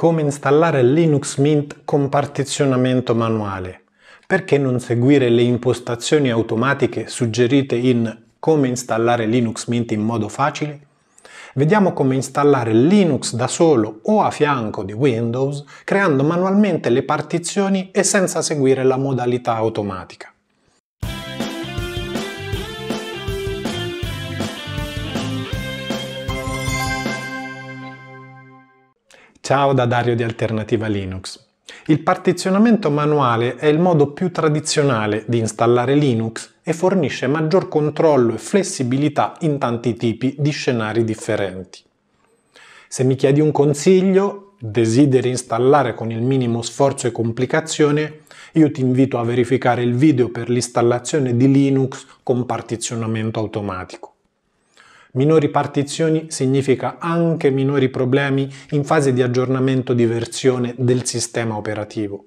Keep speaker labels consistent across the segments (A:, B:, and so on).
A: Come installare Linux Mint con partizionamento manuale? Perché non seguire le impostazioni automatiche suggerite in Come installare Linux Mint in modo facile? Vediamo come installare Linux da solo o a fianco di Windows creando manualmente le partizioni e senza seguire la modalità automatica. Ciao da Dario di Alternativa Linux. Il partizionamento manuale è il modo più tradizionale di installare Linux e fornisce maggior controllo e flessibilità in tanti tipi di scenari differenti. Se mi chiedi un consiglio, desideri installare con il minimo sforzo e complicazione, io ti invito a verificare il video per l'installazione di Linux con partizionamento automatico. Minori partizioni significa anche minori problemi in fase di aggiornamento di versione del sistema operativo.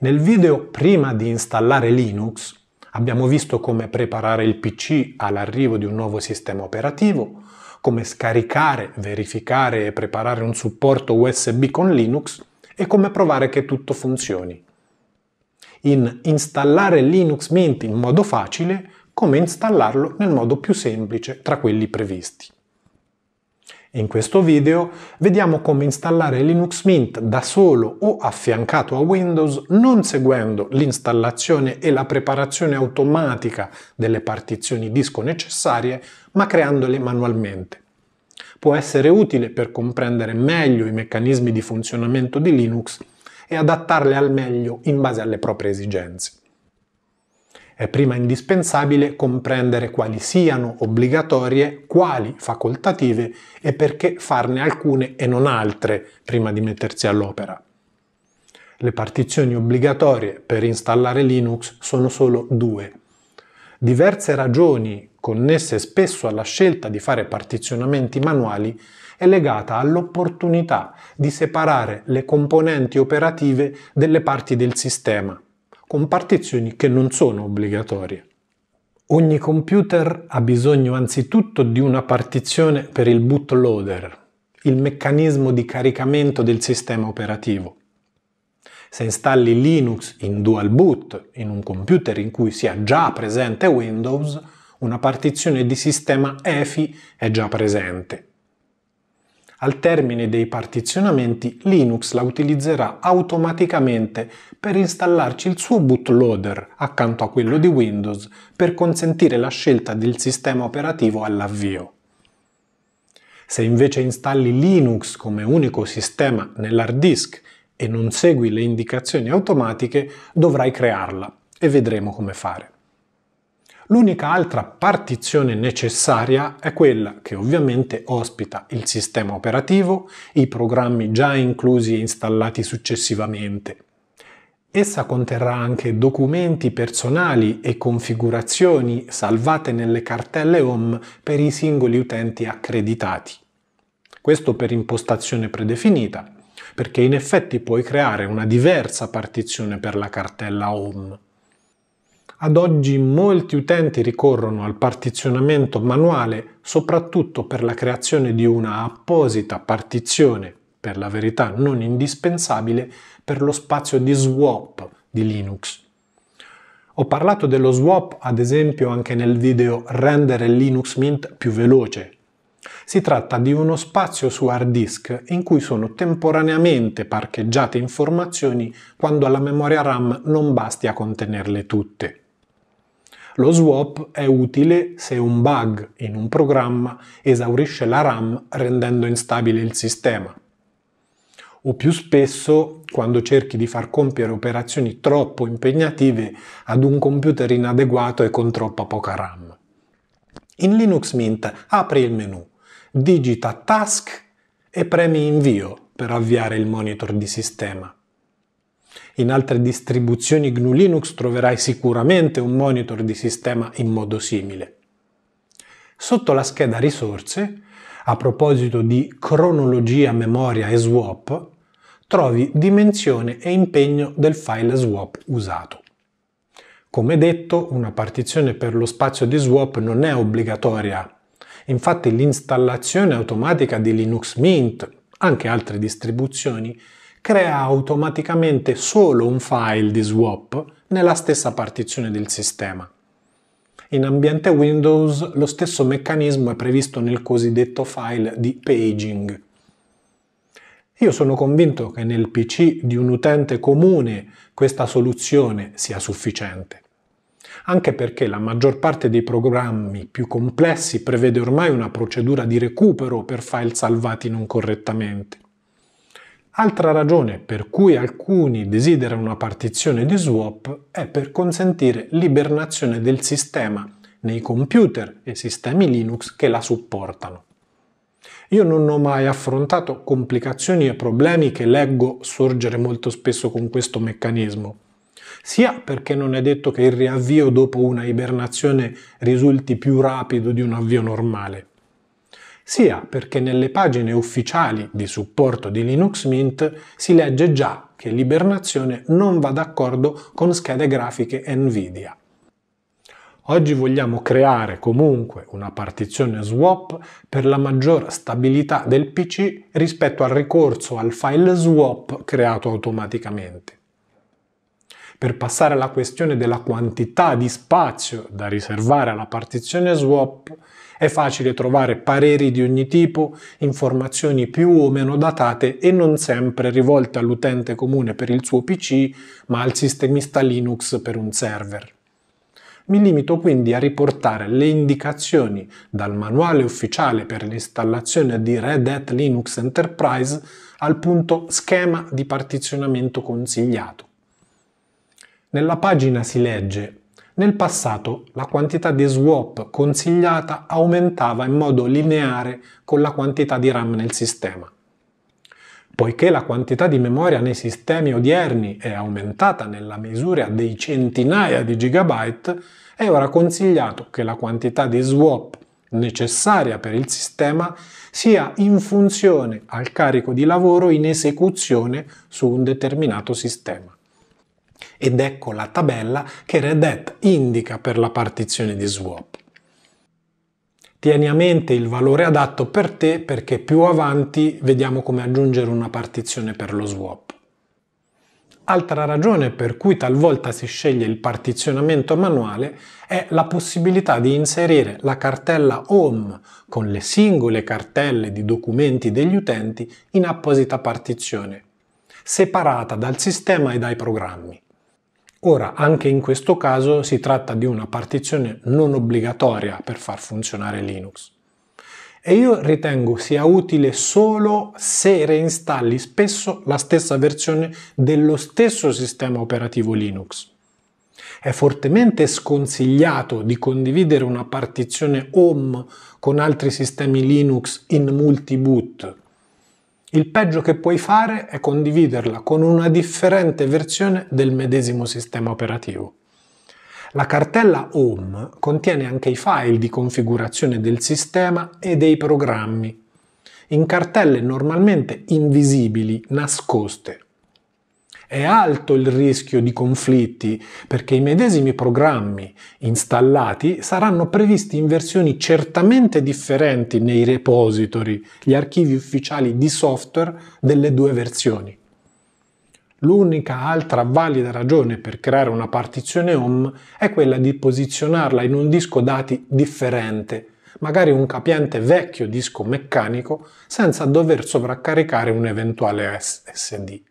A: Nel video prima di installare Linux abbiamo visto come preparare il PC all'arrivo di un nuovo sistema operativo, come scaricare, verificare e preparare un supporto USB con Linux e come provare che tutto funzioni. In installare Linux Mint in modo facile come installarlo nel modo più semplice tra quelli previsti. In questo video vediamo come installare Linux Mint da solo o affiancato a Windows non seguendo l'installazione e la preparazione automatica delle partizioni disco necessarie, ma creandole manualmente. Può essere utile per comprendere meglio i meccanismi di funzionamento di Linux e adattarle al meglio in base alle proprie esigenze. È prima indispensabile comprendere quali siano obbligatorie, quali facoltative e perché farne alcune e non altre prima di mettersi all'opera. Le partizioni obbligatorie per installare Linux sono solo due. Diverse ragioni, connesse spesso alla scelta di fare partizionamenti manuali, è legata all'opportunità di separare le componenti operative delle parti del sistema con partizioni che non sono obbligatorie. Ogni computer ha bisogno anzitutto di una partizione per il bootloader, il meccanismo di caricamento del sistema operativo. Se installi Linux in dual boot in un computer in cui sia già presente Windows, una partizione di sistema EFI è già presente. Al termine dei partizionamenti Linux la utilizzerà automaticamente per installarci il suo bootloader accanto a quello di Windows per consentire la scelta del sistema operativo all'avvio. Se invece installi Linux come unico sistema nell'hard disk e non segui le indicazioni automatiche, dovrai crearla e vedremo come fare. L'unica altra partizione necessaria è quella che ovviamente ospita il sistema operativo, i programmi già inclusi e installati successivamente. Essa conterrà anche documenti personali e configurazioni salvate nelle cartelle home per i singoli utenti accreditati. Questo per impostazione predefinita, perché in effetti puoi creare una diversa partizione per la cartella home. Ad oggi molti utenti ricorrono al partizionamento manuale soprattutto per la creazione di una apposita partizione, per la verità non indispensabile, per lo spazio di swap di Linux. Ho parlato dello swap ad esempio anche nel video Rendere Linux Mint più veloce. Si tratta di uno spazio su hard disk in cui sono temporaneamente parcheggiate informazioni quando alla memoria RAM non basti a contenerle tutte. Lo swap è utile se un bug in un programma esaurisce la RAM rendendo instabile il sistema. O più spesso quando cerchi di far compiere operazioni troppo impegnative ad un computer inadeguato e con troppa poca RAM. In Linux Mint apri il menu, digita Task e premi Invio per avviare il monitor di sistema. In altre distribuzioni GNU Linux troverai sicuramente un monitor di sistema in modo simile. Sotto la scheda risorse, a proposito di cronologia, memoria e swap, trovi dimensione e impegno del file swap usato. Come detto, una partizione per lo spazio di swap non è obbligatoria. Infatti l'installazione automatica di Linux Mint anche altre distribuzioni, crea automaticamente solo un file di swap nella stessa partizione del sistema. In ambiente Windows lo stesso meccanismo è previsto nel cosiddetto file di paging. Io sono convinto che nel PC di un utente comune questa soluzione sia sufficiente, anche perché la maggior parte dei programmi più complessi prevede ormai una procedura di recupero per file salvati non correttamente. Altra ragione per cui alcuni desiderano una partizione di swap è per consentire l'ibernazione del sistema nei computer e sistemi Linux che la supportano. Io non ho mai affrontato complicazioni e problemi che leggo sorgere molto spesso con questo meccanismo, sia perché non è detto che il riavvio dopo una ibernazione risulti più rapido di un avvio normale, sia perché nelle pagine ufficiali di supporto di Linux Mint si legge già che l'ibernazione non va d'accordo con schede grafiche Nvidia. Oggi vogliamo creare comunque una partizione swap per la maggior stabilità del PC rispetto al ricorso al file swap creato automaticamente. Per passare alla questione della quantità di spazio da riservare alla partizione swap, è facile trovare pareri di ogni tipo, informazioni più o meno datate e non sempre rivolte all'utente comune per il suo PC, ma al sistemista Linux per un server. Mi limito quindi a riportare le indicazioni dal manuale ufficiale per l'installazione di Red Hat Linux Enterprise al punto schema di partizionamento consigliato. Nella pagina si legge nel passato la quantità di swap consigliata aumentava in modo lineare con la quantità di RAM nel sistema. Poiché la quantità di memoria nei sistemi odierni è aumentata nella misura dei centinaia di gigabyte, è ora consigliato che la quantità di swap necessaria per il sistema sia in funzione al carico di lavoro in esecuzione su un determinato sistema ed ecco la tabella che Red Hat indica per la partizione di swap. Tieni a mente il valore adatto per te perché più avanti vediamo come aggiungere una partizione per lo swap. Altra ragione per cui talvolta si sceglie il partizionamento manuale è la possibilità di inserire la cartella Home con le singole cartelle di documenti degli utenti in apposita partizione, separata dal sistema e dai programmi. Ora, anche in questo caso si tratta di una partizione non obbligatoria per far funzionare Linux. E io ritengo sia utile solo se reinstalli spesso la stessa versione dello stesso sistema operativo Linux. È fortemente sconsigliato di condividere una partizione home con altri sistemi Linux in multiboot il peggio che puoi fare è condividerla con una differente versione del medesimo sistema operativo. La cartella Home contiene anche i file di configurazione del sistema e dei programmi, in cartelle normalmente invisibili, nascoste. È alto il rischio di conflitti perché i medesimi programmi installati saranno previsti in versioni certamente differenti nei repository, gli archivi ufficiali di software delle due versioni. L'unica altra valida ragione per creare una partizione home è quella di posizionarla in un disco dati differente, magari un capiente vecchio disco meccanico senza dover sovraccaricare un eventuale SSD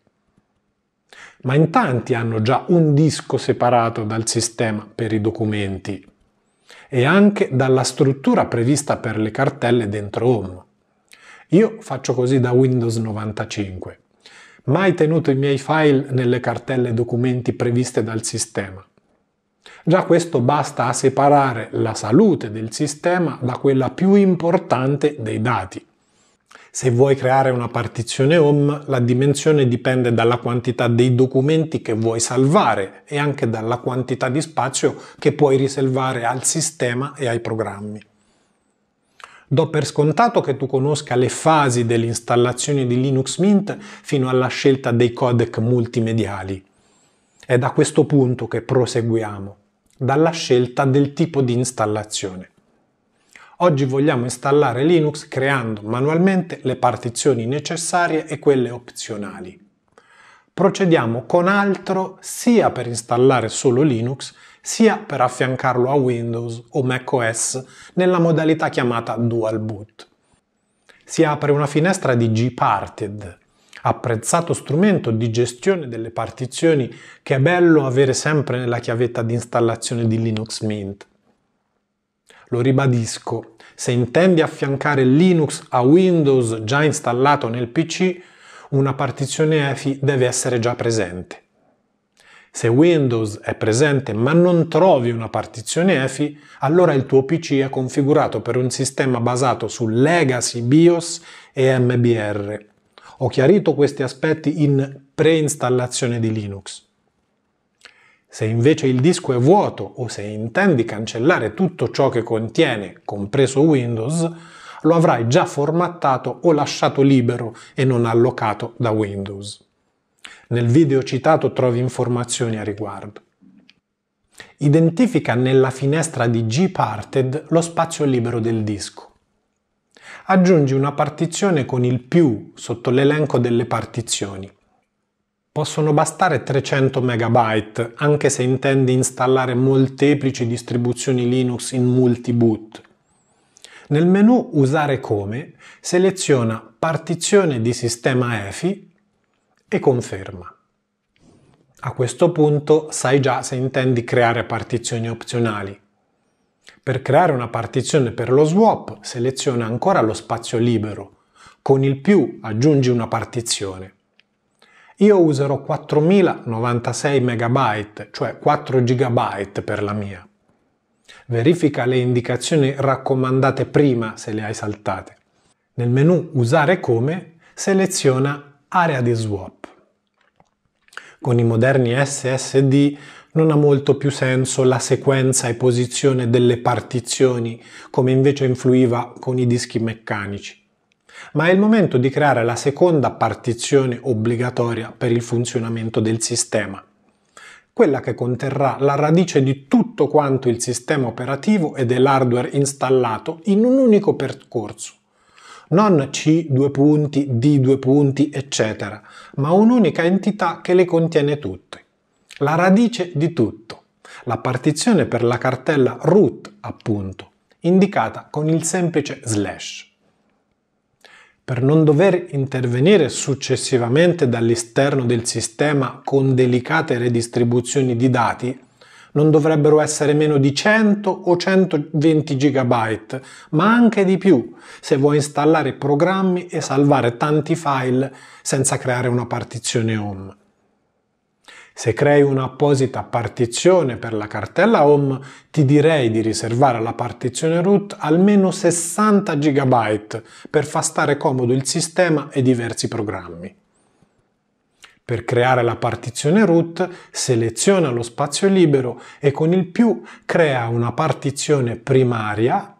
A: ma in tanti hanno già un disco separato dal sistema per i documenti e anche dalla struttura prevista per le cartelle dentro Home. Io faccio così da Windows 95. Mai tenuto i miei file nelle cartelle documenti previste dal sistema. Già questo basta a separare la salute del sistema da quella più importante dei dati. Se vuoi creare una partizione home, la dimensione dipende dalla quantità dei documenti che vuoi salvare e anche dalla quantità di spazio che puoi riservare al sistema e ai programmi. Do per scontato che tu conosca le fasi dell'installazione di Linux Mint fino alla scelta dei codec multimediali. È da questo punto che proseguiamo, dalla scelta del tipo di installazione. Oggi vogliamo installare Linux creando manualmente le partizioni necessarie e quelle opzionali. Procediamo con altro sia per installare solo Linux sia per affiancarlo a Windows o macOS nella modalità chiamata Dual Boot. Si apre una finestra di Gparted, apprezzato strumento di gestione delle partizioni che è bello avere sempre nella chiavetta di installazione di Linux Mint. Lo ribadisco, se intendi affiancare Linux a Windows già installato nel PC, una partizione EFI deve essere già presente. Se Windows è presente ma non trovi una partizione EFI, allora il tuo PC è configurato per un sistema basato su Legacy BIOS e MBR. Ho chiarito questi aspetti in preinstallazione di Linux. Se invece il disco è vuoto o se intendi cancellare tutto ciò che contiene, compreso Windows, lo avrai già formattato o lasciato libero e non allocato da Windows. Nel video citato trovi informazioni a riguardo. Identifica nella finestra di Gparted lo spazio libero del disco. Aggiungi una partizione con il più sotto l'elenco delle partizioni Possono bastare 300 MB anche se intendi installare molteplici distribuzioni Linux in multi-boot. Nel menu Usare come seleziona Partizione di sistema EFI e conferma. A questo punto sai già se intendi creare partizioni opzionali. Per creare una partizione per lo swap seleziona ancora lo spazio libero. Con il più aggiungi una partizione. Io userò 4096 MB, cioè 4 GB per la mia. Verifica le indicazioni raccomandate prima se le hai saltate. Nel menu Usare come seleziona Area di swap. Con i moderni SSD non ha molto più senso la sequenza e posizione delle partizioni come invece influiva con i dischi meccanici ma è il momento di creare la seconda partizione obbligatoria per il funzionamento del sistema, quella che conterrà la radice di tutto quanto il sistema operativo e dell'hardware installato in un unico percorso. Non C due punti, D due punti, eccetera, ma un'unica entità che le contiene tutte. La radice di tutto. La partizione per la cartella root, appunto, indicata con il semplice slash per non dover intervenire successivamente dall'esterno del sistema con delicate redistribuzioni di dati, non dovrebbero essere meno di 100 o 120 GB, ma anche di più se vuoi installare programmi e salvare tanti file senza creare una partizione home. Se crei un'apposita partizione per la cartella home, ti direi di riservare alla partizione root almeno 60 GB per far stare comodo il sistema e diversi programmi. Per creare la partizione root, seleziona lo spazio libero e con il più crea una partizione primaria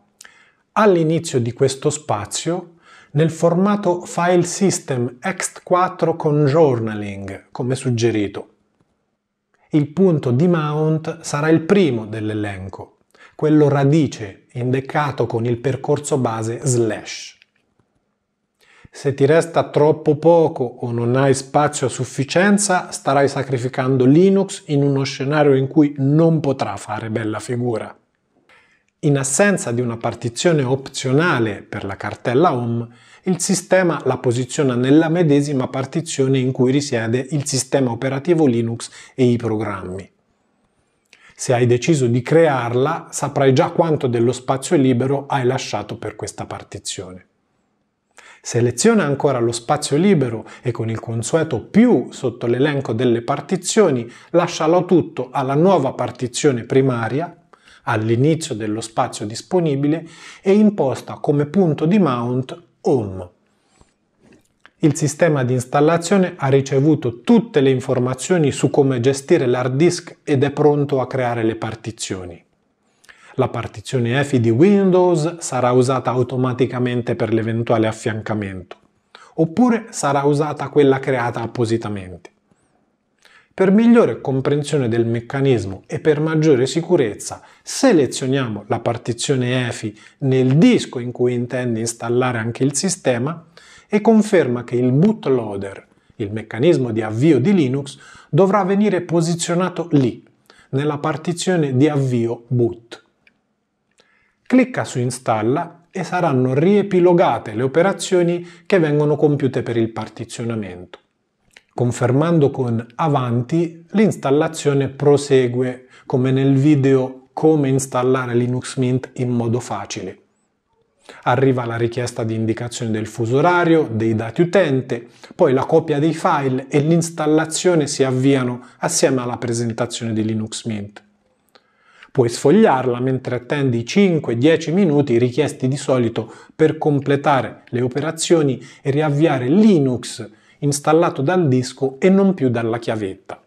A: all'inizio di questo spazio nel formato file system ext4 con journaling, come suggerito il punto di mount sarà il primo dell'elenco, quello radice indicato con il percorso base slash. Se ti resta troppo poco o non hai spazio a sufficienza, starai sacrificando Linux in uno scenario in cui non potrà fare bella figura. In assenza di una partizione opzionale per la cartella home, il sistema la posiziona nella medesima partizione in cui risiede il sistema operativo Linux e i programmi. Se hai deciso di crearla, saprai già quanto dello spazio libero hai lasciato per questa partizione. Seleziona ancora lo spazio libero e con il consueto più sotto l'elenco delle partizioni lascialo tutto alla nuova partizione primaria all'inizio dello spazio disponibile e imposta come punto di mount Home. Il sistema di installazione ha ricevuto tutte le informazioni su come gestire l'hard disk ed è pronto a creare le partizioni. La partizione EFI di Windows sarà usata automaticamente per l'eventuale affiancamento, oppure sarà usata quella creata appositamente. Per migliore comprensione del meccanismo e per maggiore sicurezza, selezioniamo la partizione EFI nel disco in cui intende installare anche il sistema e conferma che il bootloader, il meccanismo di avvio di Linux, dovrà venire posizionato lì, nella partizione di avvio boot. Clicca su Installa e saranno riepilogate le operazioni che vengono compiute per il partizionamento. Confermando con Avanti, l'installazione prosegue come nel video Come installare Linux Mint in modo facile. Arriva la richiesta di indicazione del fuso orario, dei dati utente, poi la copia dei file e l'installazione si avviano assieme alla presentazione di Linux Mint. Puoi sfogliarla mentre attendi 5-10 minuti richiesti di solito per completare le operazioni e riavviare Linux installato dal disco e non più dalla chiavetta.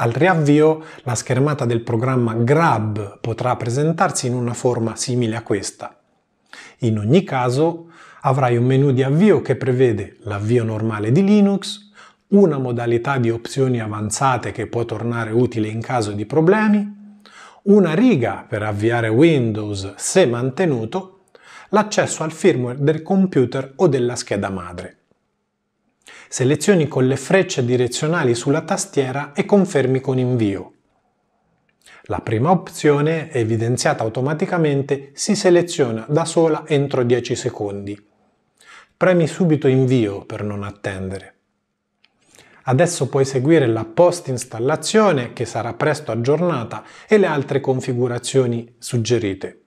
A: Al riavvio la schermata del programma Grab potrà presentarsi in una forma simile a questa. In ogni caso avrai un menu di avvio che prevede l'avvio normale di Linux, una modalità di opzioni avanzate che può tornare utile in caso di problemi, una riga per avviare Windows se mantenuto, l'accesso al firmware del computer o della scheda madre. Selezioni con le frecce direzionali sulla tastiera e confermi con invio. La prima opzione, evidenziata automaticamente, si seleziona da sola entro 10 secondi. Premi subito invio per non attendere. Adesso puoi seguire la post installazione che sarà presto aggiornata e le altre configurazioni suggerite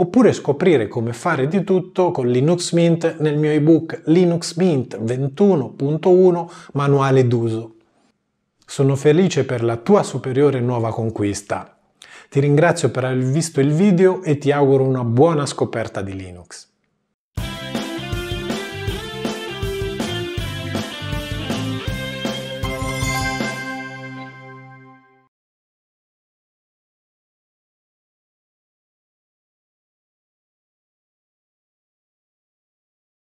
A: oppure scoprire come fare di tutto con Linux Mint nel mio ebook Linux Mint 21.1 Manuale d'uso. Sono felice per la tua superiore nuova conquista. Ti ringrazio per aver visto il video e ti auguro una buona scoperta di Linux.